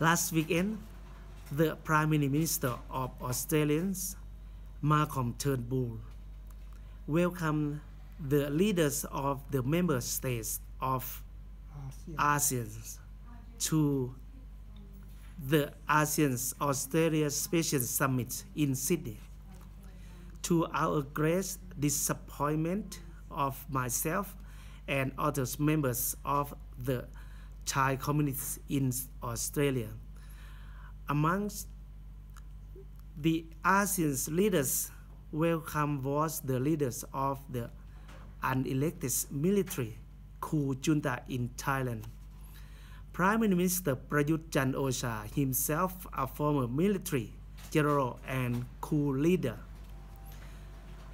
Last weekend, the Prime Minister of Australia, Malcolm Turnbull, welcomed the leaders of the member states of ASEAN to the ASEAN Australia Special Summit in Sydney. To our great disappointment of myself and other members of the Thai communities in Australia. Amongst the ASEAN leaders, welcome was the leaders of the unelected military coup junta in Thailand. Prime Minister Prayut Chan Ocha, himself a former military general and coup leader.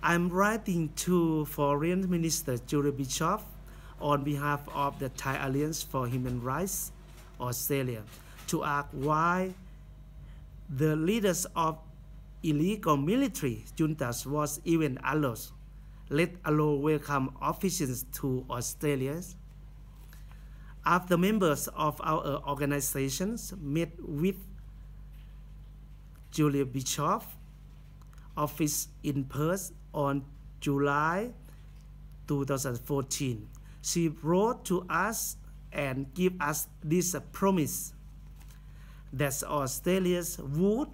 I'm writing to Foreign Minister Julie Bishop on behalf of the Thai Alliance for Human Rights Australia to ask why the leaders of illegal military juntas was even allowed, let alone welcome officials to Australia. After members of our organizations met with Julia Bishop office in Perth on July 2014, she wrote to us and give us this promise that Australia would,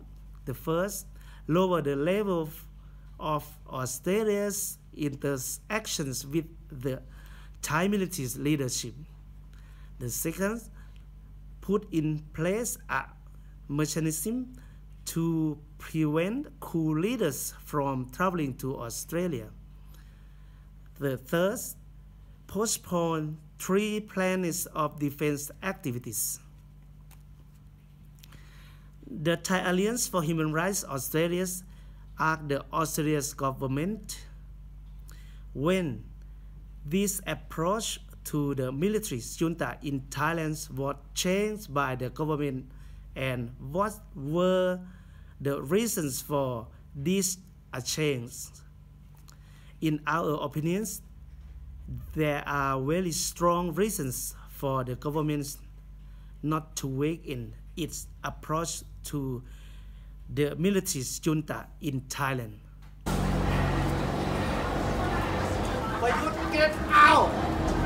the first, lower the level of Australia's interactions with the Thai leadership. The second, put in place a mechanism to prevent coup leaders from traveling to Australia. The third, postpone three plans of defense activities. The Thai Alliance for Human Rights Australia asked the Australian government when this approach to the military junta in Thailand was changed by the government and what were the reasons for this change. In our opinions, there are very strong reasons for the government not to weaken its approach to the military junta in Thailand. But you get out!